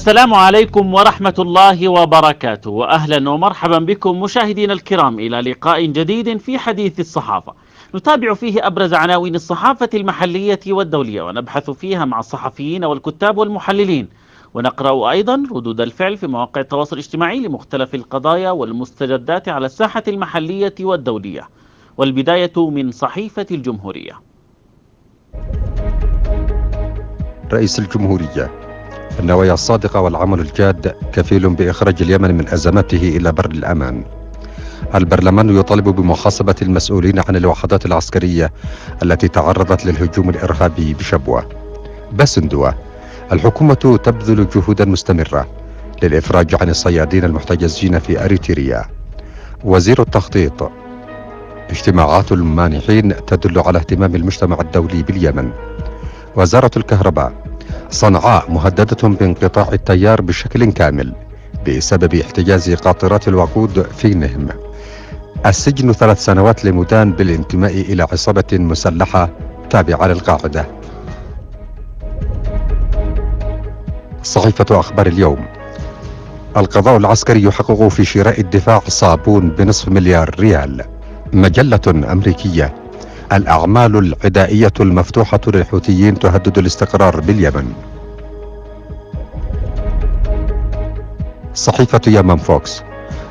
السلام عليكم ورحمة الله وبركاته. وأهلا ومرحبا بكم مشاهدينا الكرام إلى لقاء جديد في حديث الصحافة. نتابع فيه أبرز عناوين الصحافة المحلية والدولية ونبحث فيها مع الصحفيين والكتاب والمحللين. ونقرأ أيضا ردود الفعل في مواقع التواصل الاجتماعي لمختلف القضايا والمستجدات على الساحة المحلية والدولية. والبداية من صحيفة الجمهورية. رئيس الجمهورية النوايا الصادقة والعمل الجاد كفيل بإخراج اليمن من أزمته إلى بر الأمان. البرلمان يطالب بمحاسبة المسؤولين عن الوحدات العسكرية التي تعرضت للهجوم الإرهابي بشبوة. بسندوة الحكومة تبذل جهودا مستمرة للإفراج عن الصيادين المحتجزين في أريتريا. وزير التخطيط اجتماعات المانحين تدل على اهتمام المجتمع الدولي باليمن. وزارة الكهرباء صنعاء مهددة بانقطاع التيار بشكل كامل بسبب احتجاز قاطرات الوقود في نهم. السجن ثلاث سنوات لمدان بالانتماء إلى عصابة مسلحة تابعة للقاعدة. صحيفة أخبار اليوم. القضاء العسكري يحقق في شراء الدفاع صابون بنصف مليار ريال. مجلة أمريكية. الأعمال العدائية المفتوحة للحوثيين تهدد الاستقرار باليمن. صحيفة يمن فوكس.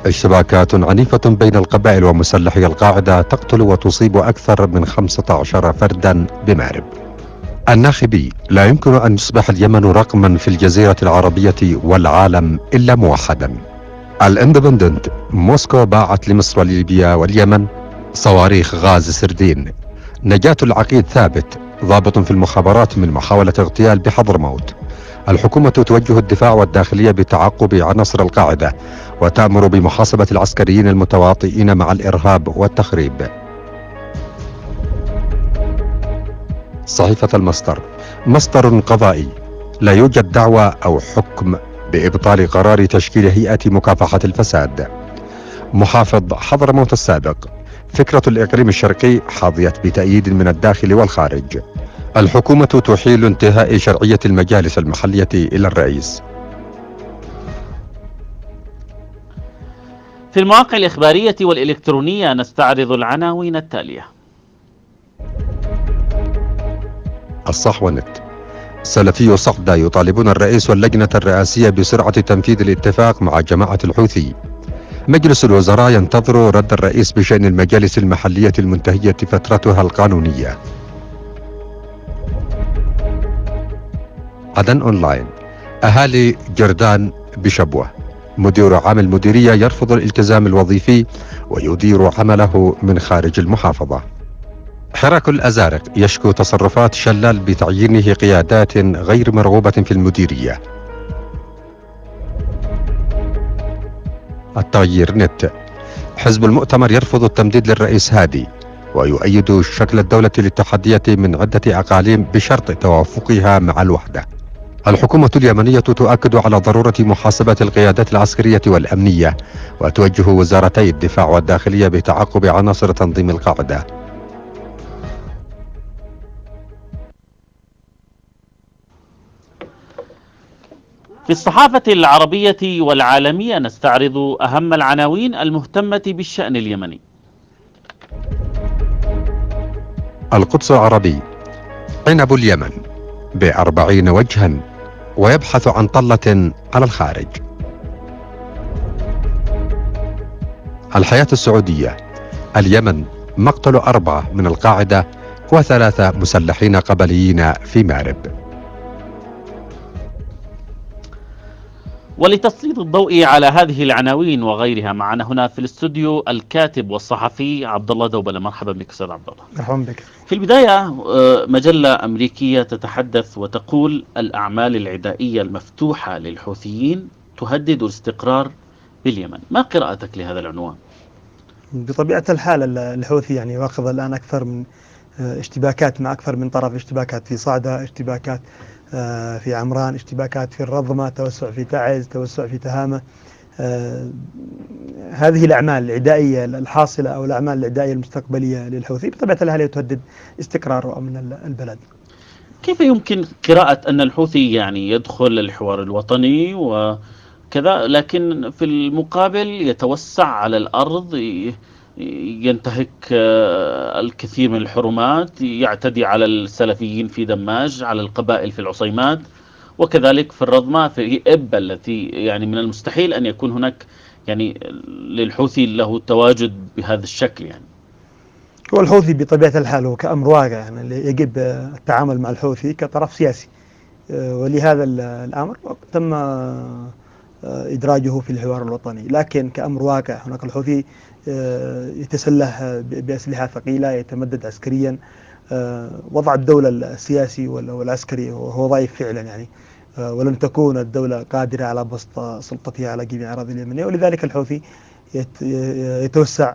اشتباكات عنيفة بين القبائل ومسلحي القاعدة تقتل وتصيب أكثر من 15 فردا بمارب. الناخبي لا يمكن أن يصبح اليمن رقما في الجزيرة العربية والعالم إلا موحدا. الإندبندنت موسكو باعت لمصر وليبيا واليمن صواريخ غاز سردين. نجاة العقيد ثابت ضابط في المخابرات من محاولة اغتيال بحضرموت الحكومة توجه الدفاع والداخلية بتعقب عناصر القاعدة وتأمر بمحاسبة العسكريين المتواطئين مع الإرهاب والتخريب. صحيفة المصدر مصدر قضائي. لا يوجد دعوى أو حكم بإبطال قرار تشكيل هيئة مكافحة الفساد. محافظ حضرموت السابق. فكرة الإقليم الشرقي حظيت بتأييد من الداخل والخارج. الحكومة تحيل انتهاء شرعية المجالس المحلية إلى الرئيس. في المواقع الإخبارية والإلكترونية نستعرض العناوين التالية. الصحوة نت. سلفي صعدة يطالبون الرئيس واللجنة الرئاسية بسرعة تنفيذ الاتفاق مع جماعة الحوثي. مجلس الوزراء ينتظر رد الرئيس بشأن المجالس المحلية المنتهية فترتها القانونية. عدن أونلاين. أهالي جردان بشبوة. مدير عام المديرية يرفض الالتزام الوظيفي ويدير عمله من خارج المحافظة. حراك الأزارق يشكو تصرفات شلال بتعيينه قيادات غير مرغوبة في المديرية. التغيير نت. حزب المؤتمر يرفض التمديد للرئيس هادي ويؤيد شكل الدولة للتحدية من عدة أقاليم بشرط توافقها مع الوحدة. الحكومة اليمنية تؤكد على ضرورة محاسبة القيادات العسكرية والأمنية وتوجه وزارتي الدفاع والداخلية بتعقب عناصر تنظيم القاعدة. في الصحافة العربية والعالمية نستعرض أهم العناوين المهتمة بالشأن اليمني. القدس العربي عنب اليمن بأربعين وجها ويبحث عن طلة على الخارج. الحياة السعودية اليمن مقتل أربعة من القاعدة وثلاثة مسلحين قبليين في مارب. ولتسليط الضوء على هذه العناوين وغيرها معنا هنا في الاستوديو الكاتب والصحفي عبد الله دوبلة. مرحبا بك أستاذ عبد الله مرحبا بك. في البداية آه، مجلة أمريكية تتحدث وتقول الأعمال العدائية المفتوحة للحوثيين تهدد الاستقرار باليمن. ما قراءتك لهذا العنوان؟ بطبيعة الحال الحوثي يعني واخذ الآن أكثر من اشتباكات مع أكثر من طرف اشتباكات في صعدة اشتباكات آه، في عمران اشتباكات في الرضمة توسع في تعز توسع في تهامة. آه، هذه الأعمال العدائية الحاصلة أو الأعمال العدائية المستقبلية للحوثي بطبيعة الحال تهدد استقرار وأمن البلد. كيف يمكن قراءة أن الحوثي يعني يدخل الحوار الوطني وكذا لكن في المقابل يتوسع على الأرض ينتهك آه، الكثير من الحرمات يعتدي على السلفيين في دماج على القبائل في العصيمات. وكذلك في الرضمة في إبا التي يعني من المستحيل أن يكون هناك يعني للحوثي له تواجد بهذا الشكل يعني. هو الحوثي بطبيعة الحال هو كأمر واقع يعني يجب التعامل مع الحوثي كطرف سياسي. آه، ولهذا الأمر تم آه، إدراجه في الحوار الوطني. لكن كأمر واقع هناك الحوثي يتسلح بأسلحة ثقيلة يتمدد عسكريا. وضع الدولة السياسي والعسكري هو ضعيف فعلا يعني. ولن تكون الدولة قادرة على بسط سلطتها على جميع الأراضي اليمنية. ولذلك الحوثي يتوسع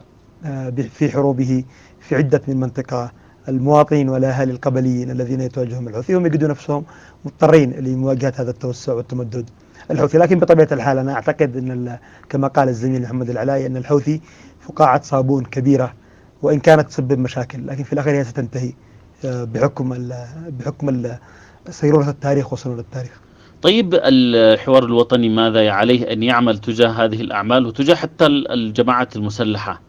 في حروبه في عدة من منطقة المواطنين والأهالي القبليين الذين يتواجهون الحوثي. هم يجدون نفسهم مضطرين لمواجهة هذا التوسع والتمدد. الحوثي. لكن بطبيعة الحال أنا أعتقد أن كما قال الزميل محمد العلاي أن الحوثي فقاعة صابون كبيرة وإن كانت تسبب مشاكل لكن في الأخير هي ستنتهي آه، بحكم ال بحكم ال سيرورة التاريخ وسنن التاريخ. طيب الحوار الوطني ماذا عليه أن يعمل تجاه هذه الأعمال وتجاه حتى الجماعات المسلحة؟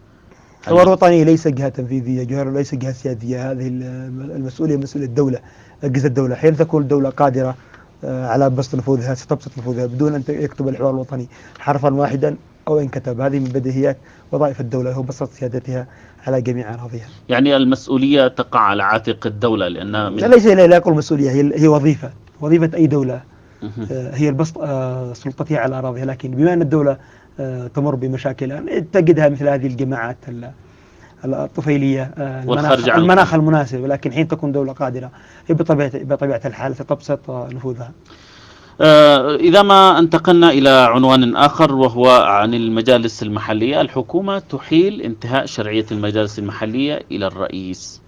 الحوار الوطني ليس جهة تنفيذية جهة ليس جهة سيادية هذه المسؤولية مسؤولية الدولة أجهزة الدولة. حين تكون الدولة قادرة آه، على بسط نفوذها ستبسط نفوذها بدون أن يكتب الحوار الوطني حرفا واحدا أو إن كتب. هذه من بديهيات وظائف الدولة هو بسط سيادتها على جميع أراضيها. يعني المسؤولية تقع على عاتق الدولة لأن من لا ليس لا أقول مسؤولية هي هي وظيفة. وظيفة أي دولة. آه، هي البسط آه، سلطتها على أراضيها. لكن بما أن الدولة آه، تمر بمشاكل تجدها مثل هذه الجماعات الطفيلية المناخ, المناخ المناسب لكن حين تكون دولة قادرة هي بطبيعة, بطبيعة الحال ستبسط نفوذها. إذا ما انتقلنا إلى عنوان آخر وهو عن المجالس المحلية. الحكومة تحيل انتهاء شرعية المجالس المحلية إلى الرئيس.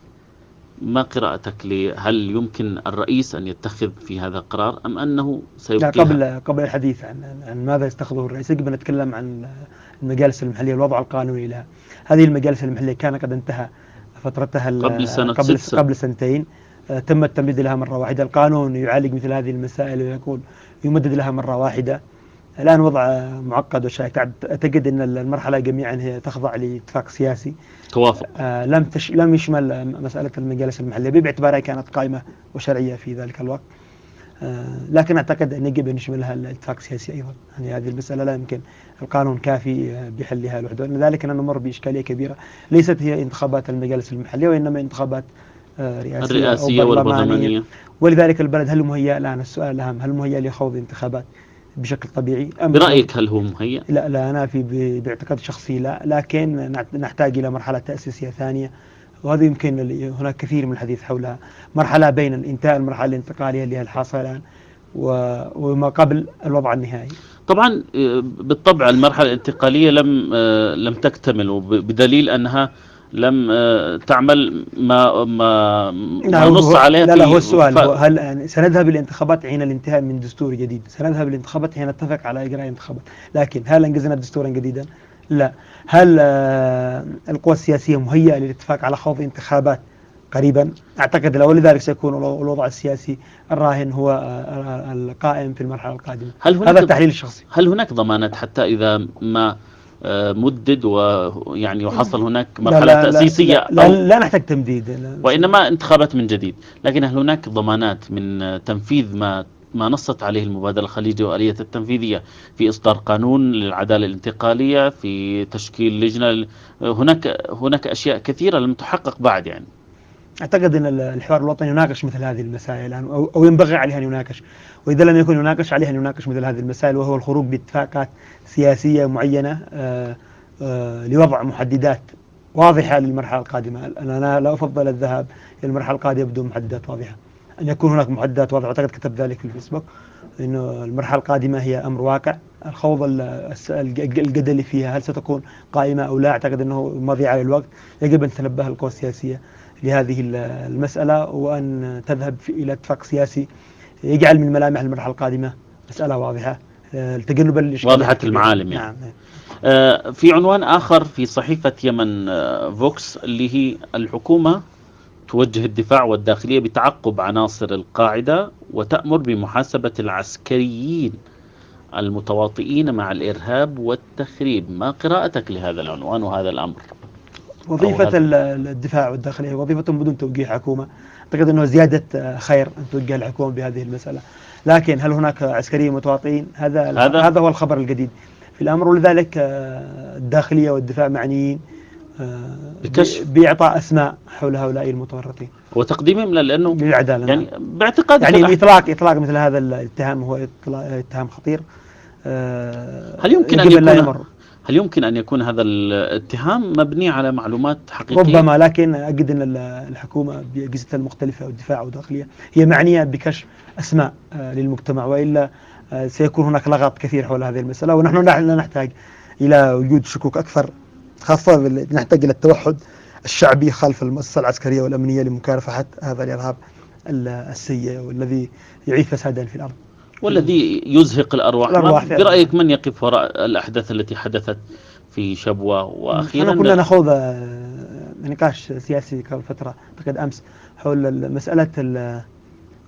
ما قراءتك لي؟ هل يمكن الرئيس أن يتخذ في هذا القرار أم أنه سيبقيها؟ لا قبل قبل الحديث عن, عن ماذا يستخدمه الرئيس. يجب أن نتكلم عن المجالس المحلية الوضع القانوني لها. هذه المجالس المحلية كان قد انتهى فترتها قبل سنة قبل, ست قبل سنتين. آه، تم التمديد لها مرة واحدة. القانون يعالج مثل هذه المسائل ويقول يمدد لها مرة واحدة. الآن وضع معقد وشائك. أعتقد أن المرحلة جميعا هي تخضع لاتفاق سياسي. توافق. آه لم تش... لم يشمل مسألة المجالس المحلية. بإعتبارها كانت قائمة وشرعية في ذلك الوقت. لكن أعتقد أن يجب أن يشملها الاتفاق السياسي أيضا. يعني هذه المسألة لا يمكن القانون كافي آه، بحلها لوحده لذلك نمر بإشكالية كبيرة. ليست هي انتخابات المجالس المحلية وإنما انتخابات آه، رئاسية, الرئاسية والبرلمانية. ولذلك البلد هل مهيأ الآن؟ السؤال الأهم هل مهيأ لخوض انتخابات بشكل طبيعي أم برأيك هل هو مهيأ؟ لا لا أنا في باعتقاد شخصي لا. لكن نحتاج إلى مرحلة تأسيسية ثانية. وهذا يمكن هناك كثير من الحديث حولها. مرحلة بين انتهاء المرحلة الانتقالية اللي هي الحاصلة الآن وما قبل الوضع النهائي. طبعا آه، بالطبع المرحلة الانتقالية لم آه، لم تكتمل بدليل أنها لم آه، تعمل ما ما, ما نص عليها لا لا هو السؤال ف... هل سنذهب للانتخابات حين الانتهاء من دستور جديد؟ سنذهب للانتخابات حين نتفق على إجراء انتخابات. لكن هل أنجزنا دستورا جديدا؟ لا. هل آه، القوى السياسية مهيئة للاتفاق على خوض انتخابات قريبا؟ أعتقد لو لذلك سيكون الوضع السياسي الراهن هو آه، القائم في المرحلة القادمة. هل هناك هذا التحليل الشخصي. هل هناك ضمانات حتى إذا ما آه، مدد ويعني وحصل هناك مرحلة لا لا تأسيسية لا, لا, لا, لا نحتاج تمديد. لا. وإنما انتخابات من جديد. لكن هل هناك ضمانات من تنفيذ ما ما نصت عليه المبادرة الخليجية وآلية التنفيذية في إصدار قانون للعدالة الانتقالية في تشكيل لجنة هناك هناك أشياء كثيرة لم تحقق بعد يعني. أعتقد أن الحوار الوطني يناقش مثل هذه المسائل أو ينبغي عليه أن يناقش. وإذا لم يكن يناقش عليه أن يناقش مثل هذه المسائل وهو الخروج باتفاقات سياسية معينة آه، آه، لوضع محددات واضحة للمرحلة القادمة. أنا لا أفضل الذهاب إلى المرحلة القادمة بدون محددات واضحة. أن يكون هناك محددات واضحة. أعتقد كتب ذلك في الفيسبوك أنه المرحلة القادمة هي أمر واقع. الخوض الجدلي فيها هل ستكون قائمة أو لا؟ أعتقد أنه مضيعة للوقت. يجب أن تنبه القوى السياسية لهذه المسألة وأن تذهب إلى اتفاق سياسي يجعل من ملامح المرحلة القادمة مسألة واضحة. لتجنب الإشكال واضحة المعالم يعني. نعم. في عنوان آخر في صحيفة يمن آه، فوكس اللي هي الحكومة توجه الدفاع والداخلية بتعقب عناصر القاعدة وتأمر بمحاسبة العسكريين المتواطئين مع الإرهاب والتخريب. ما قراءتك لهذا العنوان وهذا الأمر؟ وظيفة الدفاع والداخلية وظيفة بدون توجيه حكومة. أعتقد أنه زيادة خير أن توجه الحكومة بهذه المسألة. لكن هل هناك عسكريين متواطئين؟ هذا هذا, هذا هو الخبر الجديد في الأمر. ولذلك آه، الداخلية والدفاع معنيين. آه، بكشف. بإعطاء أسماء حول هؤلاء المتورطين. وتقديمهم لأنه بالعدالة يعني باعتقاد يعني إطلاق إطلاق مثل هذا الاتهام هو إتهام خطير. آه، هل يمكن أن يكون. هل يمكن أن يكون هذا الاتهام مبني على معلومات حقيقية؟ ربما لكن أجد أن الحكومة بأجهزتها المختلفة والدفاع والداخلية هي معنية بكشف أسماء للمجتمع وإلا سيكون هناك لغط كثير حول هذه المسألة ونحن لا نحتاج إلى وجود شكوك أكثر خاصة نحتاج إلى التوحد الشعبي خلف المؤسسة العسكرية والأمنية لمكافحة هذا الإرهاب السيء والذي يعيث فسادا في الأرض. والذي يزهق الأرواح, الأرواح برأيك من يقف وراء الأحداث التي حدثت في شبوة وأخيرا؟ كنا نخوض نقاش سياسي قبل فترة أعتقد أمس حول مسألة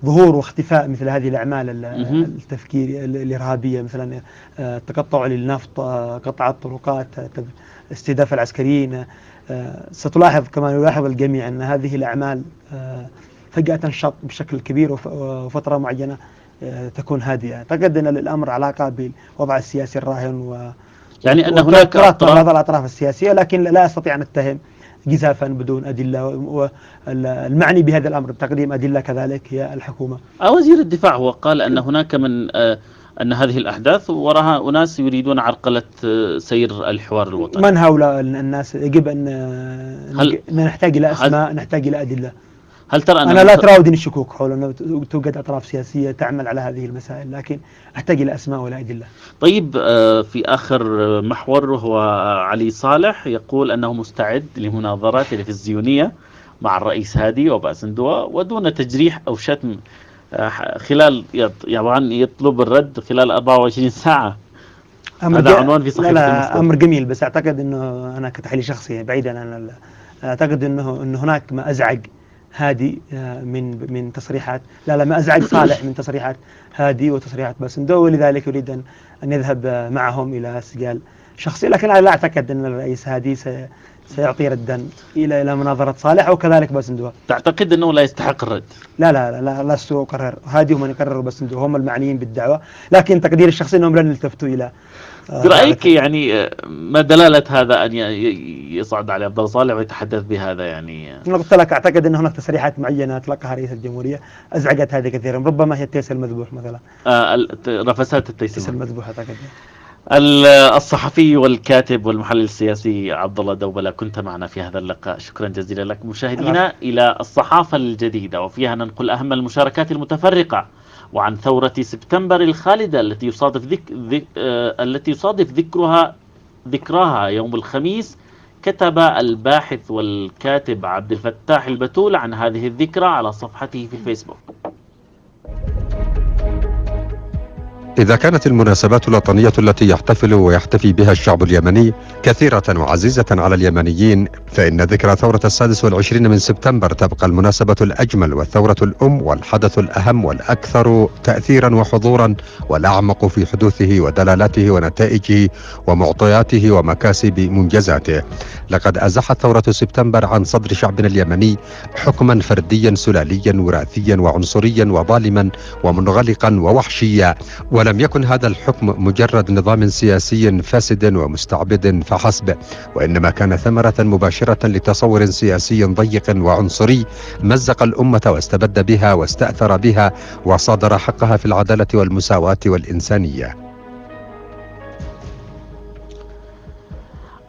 ظهور واختفاء مثل هذه الأعمال التفكير الإرهابية مثلا آه، تقطع للنفط آه، قطع الطرقات استهداف العسكريين آه، ستلاحظ كما يلاحظ الجميع أن هذه الأعمال فجأة تنشط بشكل كبير وفترة معينة تكون هادئة. أعتقد أن الأمر علاقة بالوضع السياسي الراهن و يعني أن هناك أطراف بعض الأطراف السياسية لكن لا أستطيع أن أتهم جزافا بدون أدلة والمعني بهذا الأمر بتقديم أدلة كذلك هي الحكومة. وزير الدفاع هو قال أن هناك من آه، أن هذه الأحداث وراها أناس يريدون عرقلة آه، سير الحوار الوطني. من هؤلاء الناس؟ يجب أن هل نحتاج إلى أسماء نحتاج إلى أدلة. هل ترى أنا لا تراودني الشكوك حول أنه توجد أطراف سياسية تعمل على هذه المسائل لكن أحتاج إلى أسماء ولا أدلة. طيب آه، في آخر محور هو علي صالح يقول أنه مستعد لمناظرة تلفزيونية مع الرئيس هادي وباسندوا ودون تجريح أو شتم آه، خلال يعني يطلب الرد خلال 24 ساعة. هذا عنوان في صحيفة لا أمر جميل بس أعتقد أنه أنا كتحليل شخصي بعيدا عن أعتقد أنه أنه هناك ما أزعج هادي آه، من من تصريحات. لا لا ما أزعج صالح من تصريحات هادي وتصريحات باسندو ولذلك يريد أن أن يذهب معهم إلى سجال شخصي. لكن أنا لا أعتقد أن الرئيس هادي سيعطي ردا إلى إلى مناظرة صالح وكذلك باسندو تعتقد أنه لا يستحق الرد؟ لا لا لا, لا لست أقرر. هادي هم من يقرروا باسندو هم المعنيين بالدعوة. لكن تقديري الشخصي أنهم لن يلتفتوا آه، برأيك يعني آه، ما دلالة هذا أن يصعد علي عبد الله صالح ويتحدث بهذا يعني؟ أنا قلت لك أعتقد أن هناك تصريحات معينة أطلقها رئيس الجمهورية أزعجت هذه كثيرا ربما هي التيس المذبوح مثلا. آه رفسات التيس المذبوح. أعتقد. الصحفي والكاتب والمحلل السياسي عبد الله دوبلة كنت معنا في هذا اللقاء. شكرا جزيلا لك مشاهدينا. إلى الصحافة الجديدة وفيها ننقل أهم المشاركات المتفرقة وعن ثورة سبتمبر الخالدة التي يصادف ذك... ذك... آه... التي يصادف ذكرها ذكراها يوم الخميس كتب الباحث والكاتب عبد الفتاح البتول عن هذه الذكرى على صفحته في الفيسبوك. إذا كانت المناسبات الوطنية التي يحتفل ويحتفي بها الشعب اليمني كثيرة وعزيزة على اليمنيين فإن ذكرى ثورة السادس والعشرين من سبتمبر تبقى المناسبة الأجمل والثورة الأم والحدث الأهم والأكثر تأثيرا وحضورا والأعمق في حدوثه ودلالاته ونتائجه ومعطياته ومكاسب منجزاته. لقد أزحت ثورة سبتمبر عن صدر شعبنا اليمني حكما فرديا سلاليا وراثيا وعنصريا وظالما ومنغلقا ووحشيا ولم يكن هذا الحكم مجرد نظام سياسي فاسد ومستعبد فحسب وإنما كان ثمرة مباشرة لتصور سياسي ضيق وعنصري مزق الأمة واستبد بها واستأثر بها وصادر حقها في العدالة والمساواة والإنسانية.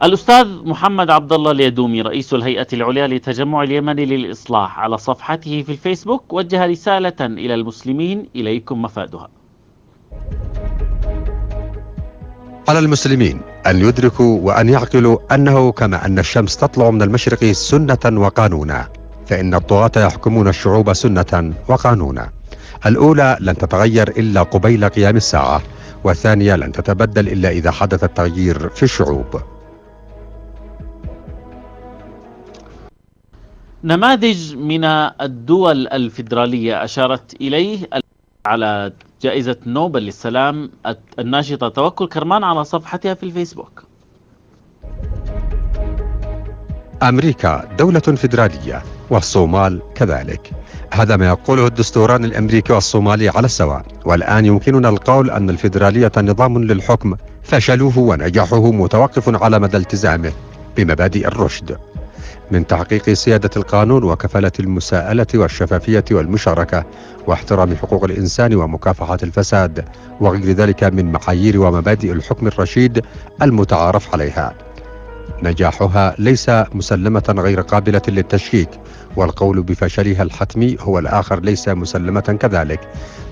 الأستاذ محمد عبد الله اليدومي رئيس الهيئة العليا للتجمع اليمني للإصلاح على صفحته في الفيسبوك وجه رسالة إلى المسلمين إليكم مفادها. على المسلمين أن يدركوا وأن يعقلوا أنه كما أن الشمس تطلع من المشرق سنة وقانونا فإن الطغاة يحكمون الشعوب سنة وقانونا. الأولى لن تتغير إلا قبيل قيام الساعة والثانية لن تتبدل إلا إذا حدث التغيير في الشعوب. نماذج من الدول الفيدرالية أشارت إليه على جائزة نوبل للسلام الناشطة توكل كرمان على صفحتها في الفيسبوك. أمريكا دولة فيدرالية والصومال كذلك. هذا ما يقوله الدستوران الأمريكي والصومالي على السواء. والآن يمكننا القول أن الفيدرالية نظام للحكم فشلوه ونجاحه متوقف على مدى التزامه بمبادئ الرشد. من تحقيق سيادة القانون وكفالة المساءلة والشفافية والمشاركة واحترام حقوق الإنسان ومكافحة الفساد وغير ذلك من معايير ومبادئ الحكم الرشيد المتعارف عليها. نجاحها ليس مسلمة غير قابلة للتشكيك والقول بفشلها الحتمي هو الآخر ليس مسلمة كذلك.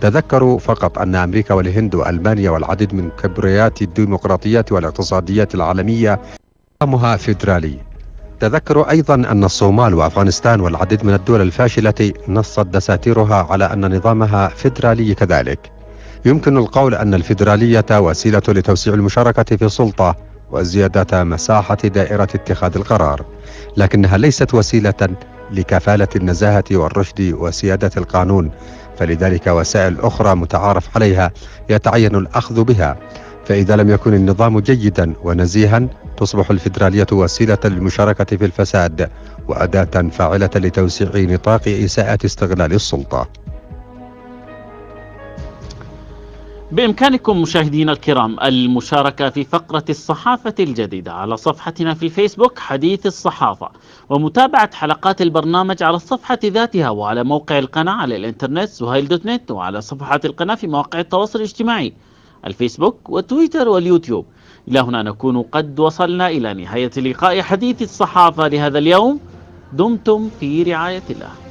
تذكروا فقط أن أمريكا والهند وألمانيا والعديد من كبريات الديمقراطيات والاقتصاديات العالمية نظامها فيدرالي. تذكروا أيضا أن الصومال وأفغانستان والعديد من الدول الفاشلة نصت دساتيرها على أن نظامها فيدرالي كذلك. يمكن القول أن الفيدرالية وسيلة لتوسيع المشاركة في السلطة وزيادة مساحة دائرة اتخاذ القرار لكنها ليست وسيلة لكفالة النزاهة والرشد وسيادة القانون فلذلك وسائل أخرى متعارف عليها يتعين الأخذ بها. فإذا لم يكن النظام جيدا ونزيها تصبح الفيدرالية وسيلة للمشاركة في الفساد وأداة فاعلة لتوسيع نطاق إساءة استغلال السلطة. بإمكانكم مشاهدينا الكرام المشاركة في فقرة الصحافة الجديدة على صفحتنا في الفيسبوك حديث الصحافة ومتابعة حلقات البرنامج على الصفحة ذاتها وعلى موقع القناة على الإنترنت سهيل دوت نت وعلى صفحات القناة في مواقع التواصل الاجتماعي. الفيسبوك وتويتر واليوتيوب. إلى هنا نكون قد وصلنا إلى نهاية لقاء حديث الصحافة لهذا اليوم. دمتم في رعاية الله.